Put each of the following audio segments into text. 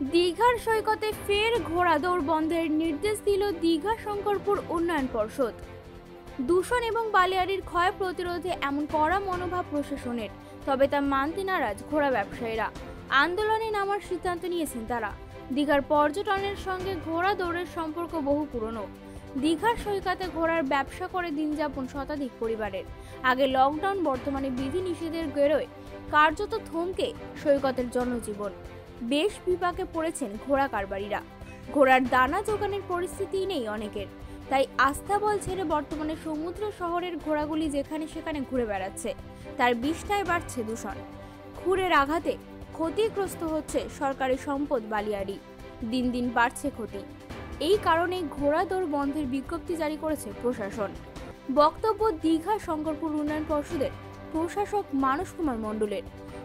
দীঘার সৈকতে ফের ঘোড়া দৌড় বন্ধের নির্দেশ দিল দীঘা শঙ্করপুর উন্নয়ন পর্ষদ। দূষণ এবং বালিয়াড়ির ক্ষয় প্রতিরোধে এমন কড়া মনোভাব প্রশাসনের, তবে তা মানতে নারাজ ঘোড়া ব্যবসায়ীরা। আন্দোলনে নামার সিদ্ধান্ত নিয়েছেন তারা। দীঘার পর্যটনের সঙ্গে ঘোড়া দৌড়ের সম্পর্ক বহু পুরনো। দীঘার সৈকতে ঘোড়ার ব্যবসা করে দিন যাপন শতাধিক পরিবারের। আগে লকডাউন বর্তমানে বিধি নিষেধের গেরোয় কার্যত থমকে সৈকতের জনজীবন। বেশ বিপাকে পড়েছেন ঘোড়া কারবারিরা। ঘোড়ার দানা জোগানের পরিস্থিতি নেই অনেকের। তাই আস্থাবল ছেড়ে বর্তমানে সমুদ্র শহরের ঘোড়াগুলি যেখানে সেখানে ঘুরে বেড়াচ্ছে, তার বিষ্ঠায় বাড়ছে দূষণ। খুরের আঘাতে ক্ষতিগ্রস্ত হচ্ছে সরকারি সম্পদ বালিয়াড়ি। দিন দিন বাড়ছে ক্ষতি। এই কারণে ঘোড়া দৌড় বন্ধের বিজ্ঞপ্তি জারি করেছে প্রশাসন। বক্তব্য দীঘা শঙ্করপুর উন্নয়ন পর্ষদের প্রশাসক মানস কুমার মণ্ডলের।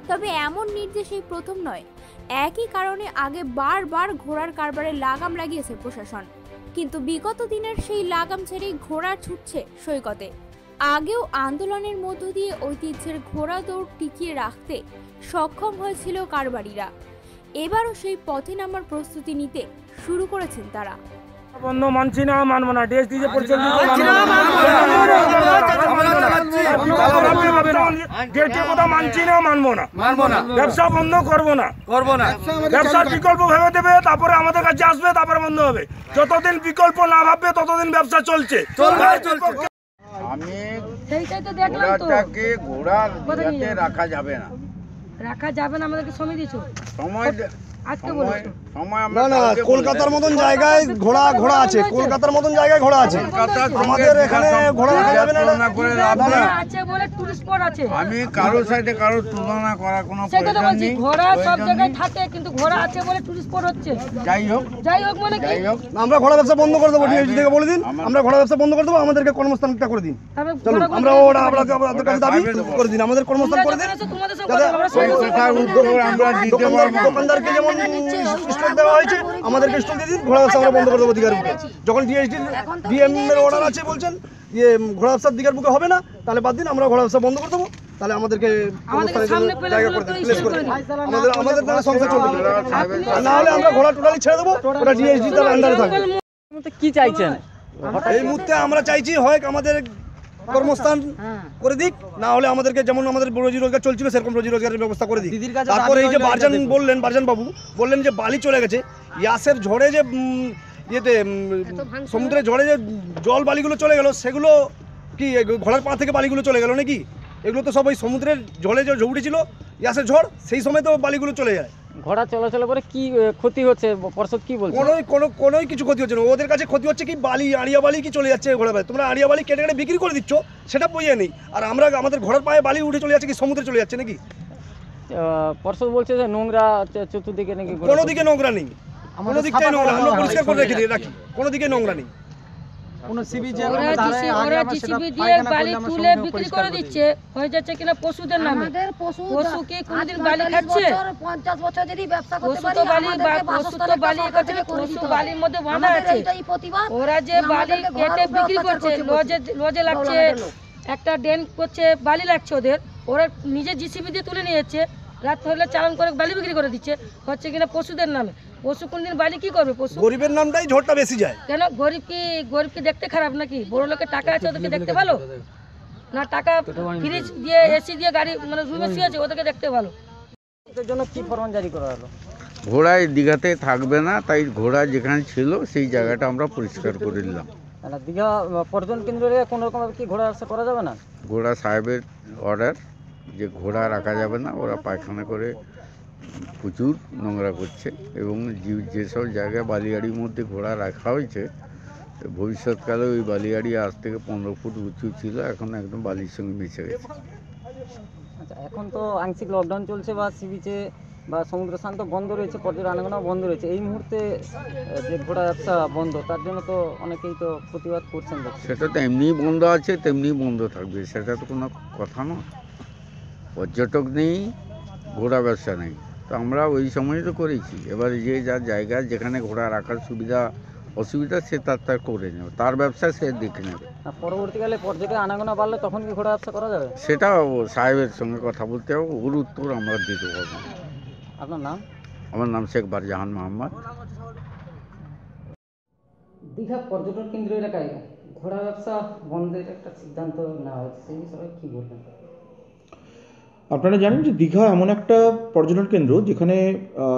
তবে এমন নির্দেশ এই প্রথম নয় একই কারণে আগে বারবার ঘোড়ার কারবারে লাগাম লাগিয়েছে প্রশাসন। কিন্তু বিগত দিনের সেই লাগাম ছেড়েই ঘোড়া ছুটছে সৈকতে। আগেও আন্দোলনের মধ্য দিয়ে ঐতিহ্যের ঘোড়া দৌড় টিকিয়ে রাখতে সক্ষম হয়েছিল কারবারিরা। এবারও সেই পথে নামার প্রস্তুতি নিতে শুরু করেছেন তারা। বন্ধ মানছি না মানবো না দেশ দিয়ে পরিচালিত কথা মানছি না মানবো না ব্যবসা বন্ধ করব না করব না ব্যবসার বিকল্প ভেবে দেবে তারপরে আমাদের কাছে আসবে তারপরে বন্ধ হবে যতদিন বিকল্প না ভাববে ততদিন ব্যবসা চলছে আমি সেইটাই তো দেখলাম তো ঘোড়াটাকে ঘোড়ার? রাখা যাবে না রাখা যাবে না আমাদেরকে সময় দিছো সময় না না কলকাতার মতন জায়গায় ঘোড়া ঘোড়া আছে কলকাতার মতন জায়গায় ঘোড়া আছে। আমাদের এখানে ঘোড়া রাখা যাবে না এটা? তুলনা করে লাভ ঘোড়া নেই আছে বলে টুরিস্ট স্পট আছে। আমি কারোর সাথে কারোর তুলনা করার কোনো প্রয়োজন নেই। ঘোড়া সব জায়গায় থাকে কিন্তু ঘোড়া আছে বলে টুরিস্ট স্পট হচ্ছে। যাই হোক যাই হোক মানে কি? আমরা ঘোড়া ব্যবসা বন্ধ করে দেবো ডিএসডি থেকে বলে দিন। আমরা ঘোড়া ব্যবসা বন্ধ করে দেবো আমাদেরকে কর্মস্থানটা করে দিন। আমরা ওটা আমরা আপনাদের কাছে দাবি করে দিন আমাদের কর্মস্থান করে দিন। দোকানদারকে যেমন দেওয়া হয়েছে। আমাদেরকে স্টক দিয়ে দিন ঘোড়া ব্যবসা আমরা বন্ধ করে দেবো দিঘার বুকে যখন ডিএসডি ডিএম এর অর্ডার আছে বলছেন ইয়ে ঘোড়া ব্যবসা দিঘার বুকে হবে না তাহলে বাদ দিন আমরা ঘোড়া ব্যবসা বন্ধ করে দেবো। তাহলে আমাদেরকে জায়গা করে দিন প্লেস করে। আমাদের আমাদের দ্বারা সংসার চলবে। আর না হলে আমরা ঘোড়া টোটালি ছেড়ে দেবো ওটা ডিএসডি তার আন্ডারে থাকবে। কি চাইছেন? এই মুহূর্তে আমরা চাইছি হয় আমাদের কর্মস্থান করে দিক না হলে আমাদেরকে যেমন আমাদের রোজি রোজগার চলছিল সেরকম রোজি রোজগারের ব্যবস্থা করে দিক। তারপরে এই যে বারজান বললেন বারজান বাবু বললেন যে বালি চলে গেছে ইয়াসের ঝড়ে যে ইয়েতে সমুদ্রে ঝড়ে যে জল বালিগুলো চলে গেল সেগুলো কি ঘোড়ার পা থেকে বালিগুলো চলে গেল নাকি? এগুলো তো সব ওই সমুদ্রের জলে যে উঠেছিল ইয়াসের ঝড় সেই সময় তো বালিগুলো চলে যায়। ঘোড়া চলাচলের করে কি ক্ষতি হচ্ছে? পর্ষদ কি বলছে? কোনোই কোনো কোনোই কিছু ক্ষতি হচ্ছে না। ওদের কাছে ক্ষতি হচ্ছে কি বালি আড়িয়া বালি কি চলে যাচ্ছে ঘোড়া পায়ে তোমরা আড়িয়া বালি কেটে কেটে বিক্রি করে দিচ্ছ সেটা বইয়ে নেই। আর আমরা আমাদের ঘোড়ার পায়ে বালি উঠে চলে যাচ্ছে কি সমুদ্রে চলে যাচ্ছে নাকি? পর্ষদ বলছে যে নোংরা চতুর্দিকে নাকি কোনো দিকে নোংরা নেই। কোনো দিকটাই নোংরা। আমরা পরিষ্কার করে রেখে দিই রাখি। কোনো দিকে নোংরা নেই। কোনো সিবি ওরা ওরা জিসিবি দিয়ে বালি তুলে বিক্রি করে দিচ্ছে। হয়ে যাচ্ছে কিনা পশুদের নামে। আমাদের পশু পশু কি কোনোদিন বালি খাচ্ছে? বছর, পঞ্চাশ বছর যদি ব্যবসা করতে পারি বালি পশু তো বালি সরকার করছে থেকে করে পশু বালির মধ্যে বাঁধা আছে। ওরা যে বালি কেটে বিক্রি করছে করছে লজে লজে লাগছে একটা ড্রেন করছে বালি লাগছে ওদের। ওরা নিজে জিসিবি দিয়ে তুলে নিয়ে যাচ্ছে। রাত হলে চালান করে বালি বিক্রি করে দিচ্ছে। হচ্ছে কিনা পশুদের নামে। পশু কোনদিন বালি কি করবে পশু? গরিবের নামটাই ঝড়টা বেশি যায়। কেন? গরিব কি গরিব কি দেখতে খারাপ নাকি? বড় লোকের টাকা আছে ওদেরকে দেখতে ভালো? না টাকা ফ্রিজ দিয়ে এসি দিয়ে গাড়ি মানে রুমে শুয়েছে ওদেরকে দেখতে ভালো। এর জন্য কি ফরমান জারি করা হলো? ঘোড়ায় দীঘাতে থাকবে না তাই ঘোড়া যেখানে ছিল সেই জায়গাটা আমরা পরিষ্কার করে দিলাম মানে দীঘা পর্যটন কেন্দ্রে কোনো রকম কি ঘোড়া ব্যবসা করা যাবে না? ঘোড়া সাহেবের অর্ডার যে ঘোড়া রাখা যাবে না ওরা পায়খানা করে প্রচুর নোংরা করছে এবং যেসব জায়গায় বালিয়াড়ির মধ্যে ঘোড়া রাখা হয়েছে ভবিষ্যৎকালে ওই বালিয়াড়ি আজ থেকে পনেরো ফুট উঁচু ছিল এখন একদম বালির সঙ্গে মিশে গেছে। আচ্ছা এখন তো আংশিক লকডাউন চলছে বা সি বিচে বা সমুদ্র শান্ত বন্ধ রয়েছে পর্যটন আনাগোনাও বন্ধ রয়েছে। এই মুহূর্তে যে ঘোড়া ব্যবসা বন্ধ তার জন্য তো অনেকেই তো প্রতিবাদ করছেন সেটা তো এমনিই বন্ধ আছে তেমনি বন্ধ থাকবে সেটা তো কোনো কথা না পর্যটক নেই ঘোড়া ব্যবসা নেই। তো আমরা ওই সময় তো করেছি। এবার যে যার জায়গা যেখানে ঘোড়া রাখার সুবিধা অসুবিধা সে তার তার করে নেবে। তার ব্যবসা সে দেখে নেবে। পরবর্তীকালে পর্যটন আনাগোনা বাড়লে তখন কি ঘোড়া ব্যবসা করা যাবে? সেটা সাহেবের সঙ্গে কথা বলতে হবে। ওর উত্তর আমরা দিতে পারব। আপনার নাম? আমার নাম শেখ বারজাহান মোহাম্মদ। দীঘা পর্যটন কেন্দ্র এলাকায় ঘোড়া ব্যবসা বন্ধের একটা সিদ্ধান্ত নেওয়া হয়েছে। সেই বিষয়ে কী বলবেন? আপনারা জানেন যে দীঘা এমন একটা পর্যটন কেন্দ্র যেখানে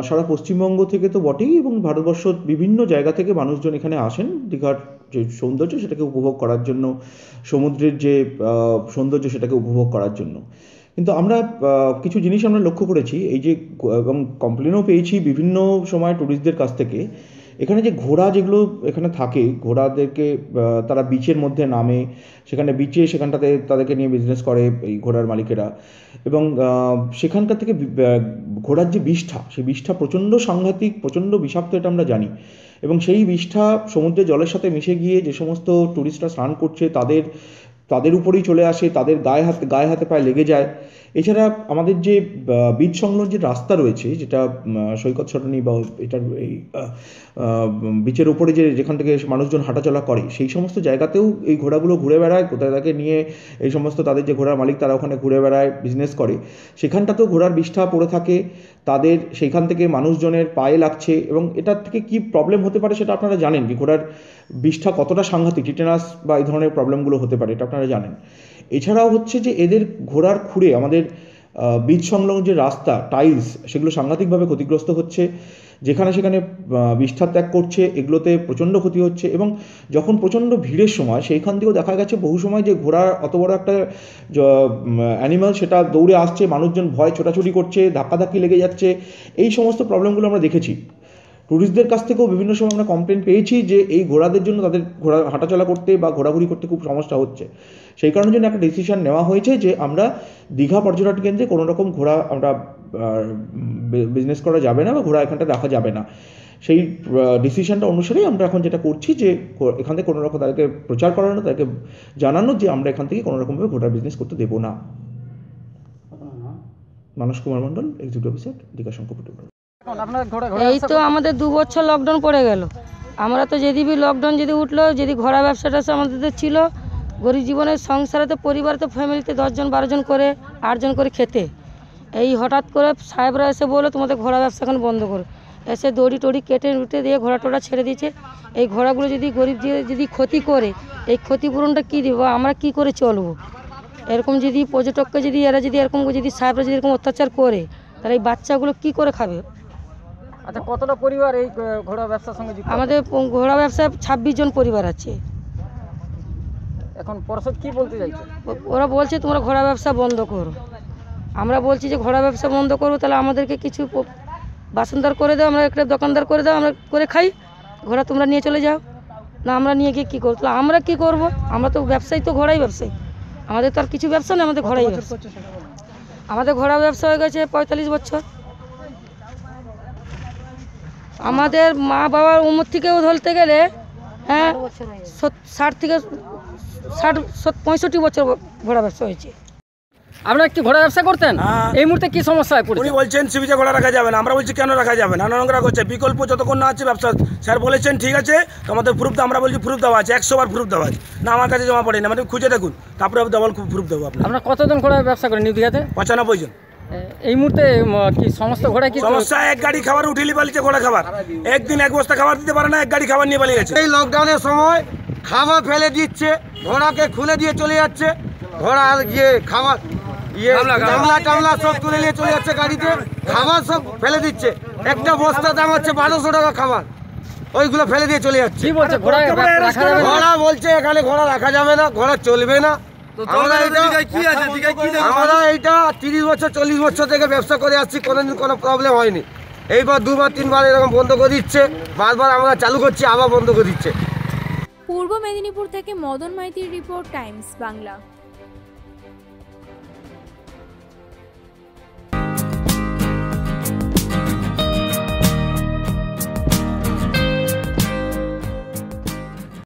সারা পশ্চিমবঙ্গ থেকে তো বটেই এবং ভারতবর্ষ বিভিন্ন জায়গা থেকে মানুষজন এখানে আসেন। দীঘার যে সৌন্দর্য সেটাকে উপভোগ করার জন্য, সমুদ্রের যে সৌন্দর্য সেটাকে উপভোগ করার জন্য। কিন্তু আমরা কিছু জিনিস আমরা লক্ষ্য করেছি। এই যে, এবং কমপ্লেনও পেয়েছি বিভিন্ন সময় ট্যুরিস্টদের কাছ থেকে এখানে যে ঘোড়া যেগুলো এখানে থাকে, ঘোড়াদেরকে তারা বিচের মধ্যে নামে। সেখানে বিচে সেখানটাতে তাদেরকে নিয়ে বিজনেস করে এই ঘোড়ার মালিকেরা। এবং সেখানকার থেকে ঘোড়ার যে বিষ্ঠা, সেই বিষ্ঠা প্রচণ্ড সাংঘাতিক, প্রচণ্ড বিষাক্ত এটা আমরা জানি। এবং সেই বিষ্ঠা সমুদ্রের জলের সাথে মিশে গিয়ে যে সমস্ত ট্যুরিস্টরা স্নান করছে, তাদের তাদের উপরেই চলে আসে, তাদের গায়ে হাতে গায়ে হাতে পায়ে লেগে যায়। এছাড়া আমাদের যে বীজ সংলগ্ন যে রাস্তা রয়েছে, যেটা সৈকত সরণি বা এটার এই বিচের উপরে যে, যেখান থেকে মানুষজন হাঁটাচলা করে, সেই সমস্ত জায়গাতেও এই ঘোড়াগুলো ঘুরে বেড়ায়, কোথায় তাকে নিয়ে এই সমস্ত তাদের যে ঘোড়ার মালিক তারা ওখানে ঘুরে বেড়ায় বিজনেস করে। সেখানটাতেও ঘোড়ার বিষ্ঠা পড়ে থাকে, তাদের সেইখান থেকে মানুষজনের পায়ে লাগছে, এবং এটার থেকে কি প্রবলেম হতে পারে সেটা আপনারা জানেন যে ঘোড়ার বিষ্ঠা কতটা সাংঘাতিক টিটেনাস বা এই ধরনের প্রবলেমগুলো হতে পারে, এটা আপনারা জানেন। এছাড়াও হচ্ছে যে, এদের ঘোড়ার খুঁড়ে, আমাদের বীজ সংলগ্ন যে রাস্তা টাইলস সেগুলো সাংঘাতিকভাবে ক্ষতিগ্রস্ত হচ্ছে। যেখানে সেখানে বিষ্ঠার বিষ্ঠা ত্যাগ করছে, এগুলোতে প্রচণ্ড ক্ষতি হচ্ছে এবং যখন প্রচণ্ড ভিড়ের সময়, সেইখান থেকেও দেখা গেছে বহু সময় যে ঘোড়া অত বড় একটা অ্যানিমাল সেটা দৌড়ে আসছে, মানুষজন ভয় ছোটাছুটি করছে, ধাক্কাধাক্কি লেগে যাচ্ছে। এই সমস্ত প্রবলেমগুলো আমরা দেখেছি। ট্যুরিস্টদের কাছ থেকেও বিভিন্ন সময় আমরা কমপ্লেন পেয়েছি যে এই ঘোড়াদের জন্য তাদের ঘোড়া হাঁটাচলা করতে বা ঘোরাঘুরি করতে খুব সমস্যা হচ্ছে। সেই কারণের জন্য একটা ডিসিশন নেওয়া হয়েছে যে আমরা দীঘা পর্যটন কেন্দ্রে কোনো রকম ঘোড়া আমরা বিজনেস করা যাবে না বা ঘোড়া এখানটা রাখা যাবে না। সেই ডিসিশনটা অনুসারেই আমরা এখন যেটা করছি যে এখান থেকে কোনো রকম তাদেরকে প্রচার করানো তাদেরকে জানানো যে আমরা এখান থেকে কোনো রকমভাবে ঘোড়ার বিজনেস করতে দেবো না। Manas Kumar Mondal executive officer Digha Shankarpur. এই তো আমাদের দু বছর লকডাউন পড়ে গেল। আমরা তো যদি লকডাউন যদি উঠল যদি ঘোড়া ব্যবসাটা সে আমাদের তো ছিল গরিব জীবনের সংসারে তো পরিবারে তো ফ্যামিলিতে দশজন বারোজন করে আটজন করে খেতে। এই হঠাৎ করে সাহেবরা এসে বলে তোমাদের ঘোড়া ব্যবসা এখন বন্ধ করো। এসে দড়ি টড়ি কেটে উঠে দিয়ে ঘোড়া টোড়া ছেড়ে দিয়েছে। এই ঘোড়াগুলো যদি গরিব যদি ক্ষতি করে এই ক্ষতিপূরণটা কী দেবো? আমরা কি করে চলবো? এরকম যদি পর্যটককে যদি এরা যদি এরকম যদি সাহেবরা যদি এরকম অত্যাচার করে তাহলে এই বাচ্চাগুলো কি করে খাবে? আচ্ছা কতটা পরিবার এই ঘোড়া ব্যবসার সঙ্গে যুক্ত? আমাদের ঘোড়া ব্যবসায় ছাব্বিশ জন পরিবার আছে। এখন পর্ষদ কি বলতে চাইছে? ওরা বলছে তোমরা ঘোড়া ব্যবসা বন্ধ করো। আমরা বলছি যে ঘোড়া ব্যবসা বন্ধ করো তাহলে আমাদেরকে কিছু বাসনদার করে দাও আমরা একটা দোকানদার করে দাও আমরা করে খাই। ঘোড়া তোমরা নিয়ে চলে যাও। না আমরা নিয়ে গিয়ে কী করব? তাহলে আমরা কী করব? আমরা তো ব্যবসায়ী তো ঘোড়াই ব্যবসায়ী। আমাদের তো আর কিছু ব্যবসা নেই আমাদের ঘোড়াই ব্যবসা। আমাদের ঘোড়া ব্যবসা হয়ে গেছে পঁয়তাল্লিশ বছর। আমাদের মা বাবার উমর থেকেও ধরতে গেলে হ্যাঁ ষাট থেকে ষাট পঁয়ষট্টি বছর ঘোড়া ব্যবসা হয়েছে। আপনারা কি ঘোড়া ব্যবসা করতেন? হ্যাঁ। এই মুহূর্তে কি সমস্যায় উনি বলছেন সিবিজে ঘোড়া রাখা যাবে না। আমরা বলছি কেন রাখা যাবে না? নোংরা করছে। বিকল্প যতক্ষণ না আছে ব্যবসা। স্যার বলেছেন ঠিক আছে তোমাদের প্রুফ দাও। আমরা বলছি প্রুফ দেওয়া আছে। একশো বার প্রুফ দেওয়া আছে। না আমার কাছে জমা পড়েনি। মানে খুঁজে দেখুন। তারপরে ডবল প্রুফ দেবো আপনার আপনারা কতজন ঘোড়া ব্যবসা করেন নিউ দীঘাতে? পঁচানব্বই জন। এই মুহূর্তে কি সমস্ত ঘোড়া কি সমস্যা এক গাড়ি খাবার উঠিলি পালিয়েছে ঘোড়া খাবার। একদিন এক বস্তা খাবার দিতে পারে না এক গাড়ি খাবার নিয়ে পালিয়ে গেছে। এই লকডাউনের সময় খাবার ফেলে দিচ্ছে ঘোড়াকে খুলে দিয়ে চলে যাচ্ছে। ঘোড়ার ইয়ে খাবার ইয়ে গামলা টামলা সব তুলে নিয়ে চলে যাচ্ছে গাড়িতে। খাবার সব ফেলে দিচ্ছে। একটা বস্তা দাম হচ্ছে বারোশো টাকা খাবার। ওইগুলো ফেলে দিয়ে চলে যাচ্ছে। ঘোড়া? ঘোড়া বলছে এখানে ঘোড়া রাখা যাবে না ঘোড়া চলবে না। আমরা এইটা তিরিশ বছর চল্লিশ বছর থেকে ব্যবসা করে আসছি কোনোদিন কোনো প্রবলেম হয়নি। এইবার দুবার তিনবার এরকম বন্ধ করে দিচ্ছে বারবার আমরা চালু করছি আবার বন্ধ করে দিচ্ছে। পূর্ব মেদিনীপুর থেকে মদন মাইতির রিপোর্ট টাইমস বাংলা।